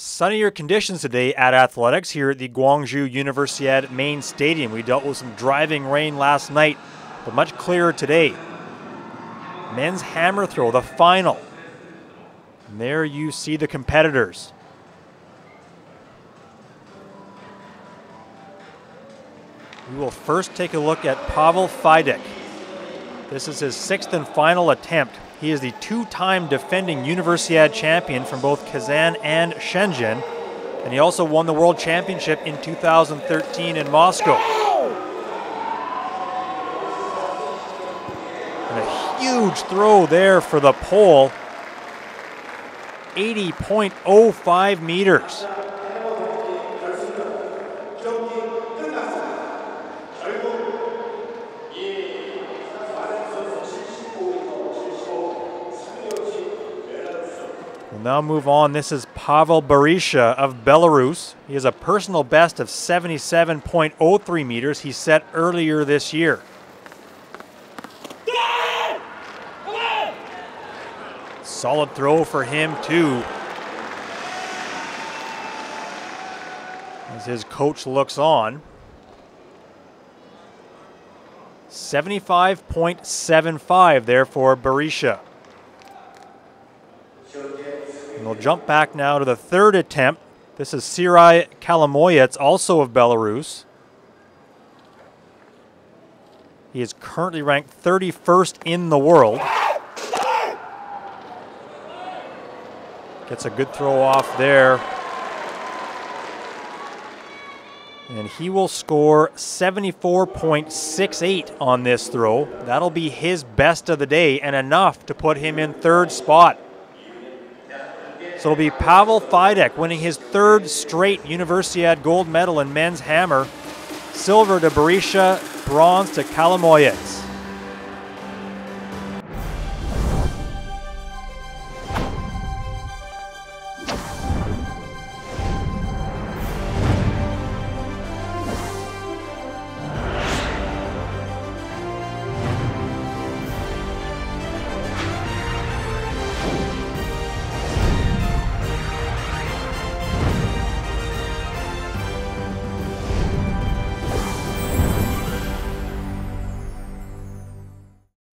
Sunnier conditions today at athletics here at the Gwangju Universiade main stadium. We dealt with some driving rain last night, but much clearer today. Men's hammer throw, the final. And there you see the competitors. We will first take a look at Pavel Fajdek. This is his sixth and final attempt. He is the two time defending Universiade champion from both Kazan and Shenzhen, and he also won the World Championship in 2013 in Moscow. And a huge throw there for the pole 80.05 meters. We'll now move on. This is Pavel Bareisha of Belarus. He has a personal best of 77.03 meters he set earlier this year. Solid throw for him, too. As his coach looks on. 75.75 there for Bareisha. And we'll jump back now to the third attempt. This is Siarhei Kalamoyets, also of Belarus. He is currently ranked 31st in the world. Gets a good throw off there. And he will score 74.68 on this throw. That'll be his best of the day and enough to put him in third spot. So it'll be Pavel Fajdek winning his third straight Universiade gold medal in men's hammer. Silver to Bareisha, bronze to Kalamoyets.